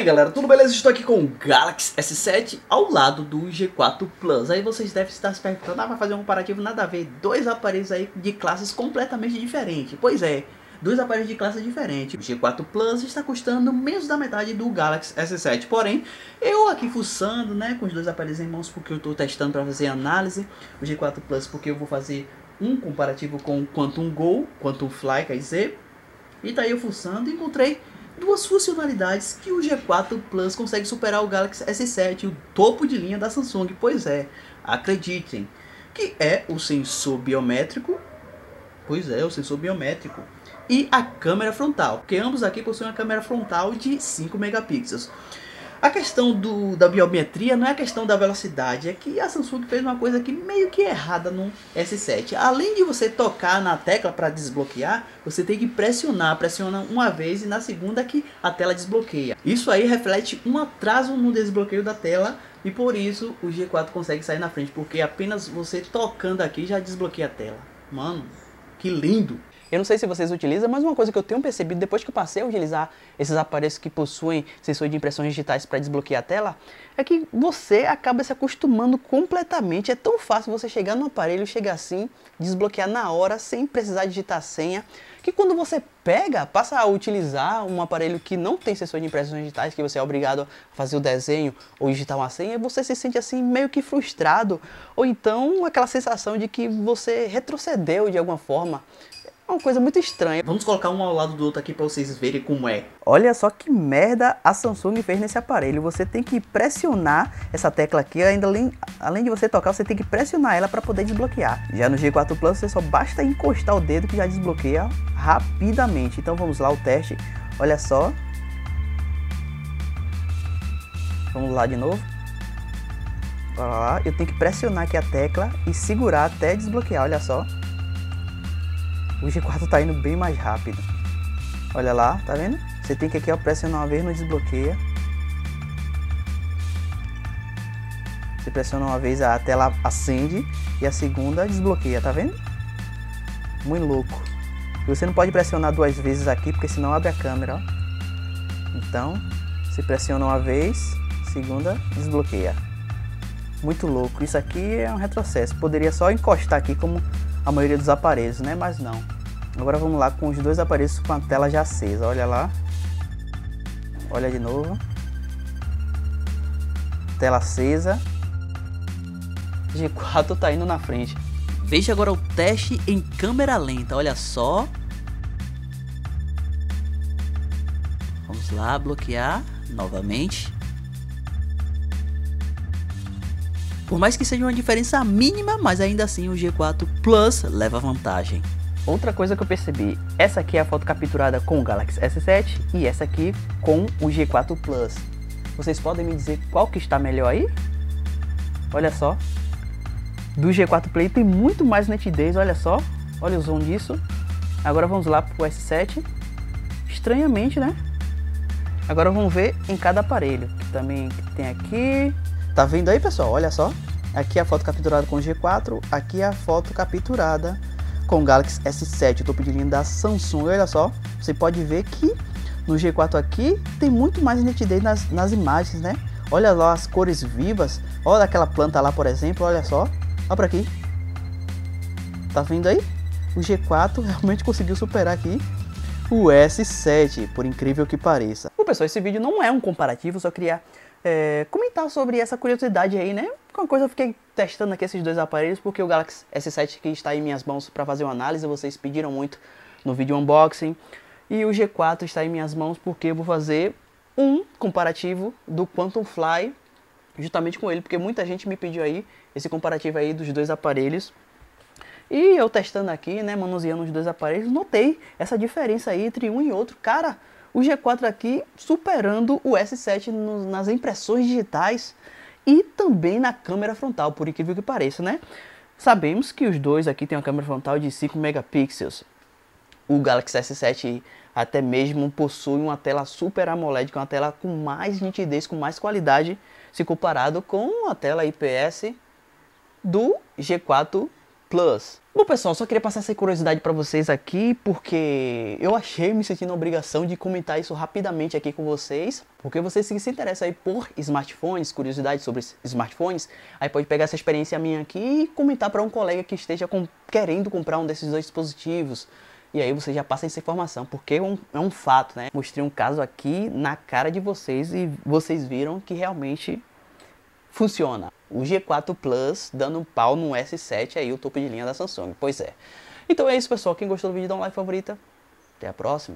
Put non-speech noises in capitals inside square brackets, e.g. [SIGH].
aí galera, tudo beleza? Estou aqui com o Galaxy S7 ao lado do G4 Plus. Aí vocês devem estar se perguntando, ah, vai fazer um comparativo nada a ver, dois aparelhos aí de classes completamente diferentes. Pois é, dois aparelhos de classe diferentes. O G4 Plus está custando menos da metade do Galaxy S7. Porém, eu aqui fuçando, né, com os dois aparelhos em mãos, porque eu estou testando para fazer análise. O G4 Plus porque eu vou fazer um comparativo com o Quantum Go, Quantum Fly, quer dizer. E tá aí eu fuçando e encontrei duas funcionalidades que o G4 Plus consegue superar o Galaxy S7, o topo de linha da Samsung. Pois é, acreditem, que é o sensor biométrico. Pois é, o sensor biométrico. E a câmera frontal, porque ambos aqui possuem uma câmera frontal de 5 megapixels. A questão do, da biometria não é a questão da velocidade, é que a Samsung fez uma coisa que meio que errada no S7. Além de você tocar na tecla para desbloquear, você tem que pressionar, pressiona uma vez e na segunda que a tela desbloqueia. Isso aí reflete um atraso no desbloqueio da tela e por isso o G4 consegue sair na frente, porque apenas você tocando aqui já desbloqueia a tela. Mano, que lindo! Eu não sei se vocês utilizam, mas uma coisa que eu tenho percebido depois que eu passei a utilizar esses aparelhos que possuem sensor de impressões digitais para desbloquear a tela, é que você acaba se acostumando completamente. É tão fácil você chegar no aparelho, chegar assim, desbloquear na hora, sem precisar digitar senha, que quando você pega, passa a utilizar um aparelho que não tem sensor de impressões digitais, que você é obrigado a fazer o desenho ou digitar uma senha, você se sente assim meio que frustrado, ou então aquela sensação de que você retrocedeu de alguma forma. É uma coisa muito estranha. Vamos colocar um ao lado do outro aqui para vocês verem como é. Olha só que merda a Samsung fez nesse aparelho. Você tem que pressionar essa tecla aqui, ainda além, além de você tocar, você tem que pressionar ela para poder desbloquear. Já no G4 Plus você só basta encostar o dedo que já desbloqueia rapidamente. Então vamos lá o teste. Olha só. Vamos lá de novo. Olha lá, eu tenho que pressionar aqui a tecla e segurar até desbloquear, olha só. O G4 tá indo bem mais rápido. Olha lá, tá vendo? Você tem que aqui ó, pressionar uma vez no desbloqueia. Você pressiona uma vez, a tela acende e a segunda desbloqueia, tá vendo? Muito louco. E você não pode pressionar duas vezes aqui, porque senão abre a câmera, ó. Então, você pressiona uma vez, segunda desbloqueia. Muito louco. Isso aqui é um retrocesso. Poderia só encostar aqui como a maioria dos aparelhos, né? Mas não. Agora vamos lá com os dois aparelhos com a tela já acesa. Olha lá. Olha de novo. Tela acesa. G4 tá indo na frente. Veja agora o teste em câmera lenta. Olha só. Vamos lá, bloquear novamente. Por mais que seja uma diferença mínima, mas ainda assim o G4 Plus leva vantagem. Outra coisa que eu percebi, essa aqui é a foto capturada com o Galaxy S7 e essa aqui com o G4 Plus. Vocês podem me dizer qual que está melhor aí? Olha só. Do G4 Play tem muito mais nitidez, olha só. Olha o zoom disso. Agora vamos lá para o S7. Estranhamente, né? Agora vamos ver em cada aparelho. Que também tem aqui, Tá vendo aí, pessoal? Olha só. Aqui é a foto capturada com o G4, aqui é a foto capturada com o Galaxy S7, o topo de linha da Samsung. Olha só, você pode ver que no G4 aqui tem muito mais nitidez nas, nas imagens, né? Olha lá as cores vivas. Olha aquela planta lá, por exemplo, olha só. Olha para aqui. Tá vendo aí? O G4 [LAUGHS] realmente conseguiu superar aqui o S7, por incrível que pareça. Bom, pessoal, esse vídeo não é um comparativo, só queria é, comentar sobre essa curiosidade aí, né? Uma coisa eu fiquei testando aqui esses dois aparelhos porque o Galaxy S7 que está em minhas mãos para fazer uma análise, vocês pediram muito no vídeo unboxing. E o G4 está em minhas mãos porque eu vou fazer um comparativo do Quantum Fly justamente com ele, porque muita gente me pediu aí esse comparativo aí dos dois aparelhos. E eu testando aqui, né, manuseando os dois aparelhos, notei essa diferença aí entre um e outro. Cara, o G4 aqui superando o S7 no, nas impressões digitais e também na câmera frontal, por incrível que pareça, né? Sabemos que os dois aqui têm uma câmera frontal de 5 megapixels. O Galaxy S7 até mesmo possui uma tela Super AMOLED, que é uma tela com mais nitidez, com mais qualidade, se comparado com a tela IPS do G4 Plus. Bom, pessoal, só queria passar essa curiosidade para vocês aqui, porque eu achei me sentindo a obrigação de comentar isso rapidamente aqui com vocês, porque vocês que se interessam aí por smartphones, curiosidades sobre smartphones, aí pode pegar essa experiência minha aqui e comentar para um colega que esteja com, querendo comprar um desses dois dispositivos. E aí você já passa essa informação, porque é um, é um fato, né? Mostrei um caso aqui na cara de vocês e vocês viram que realmente funciona. O G4 Plus dando um pau no S7 aí, o topo de linha da Samsung. Pois é. Então é isso, pessoal. Quem gostou do vídeo, dá um like favorita. Até a próxima.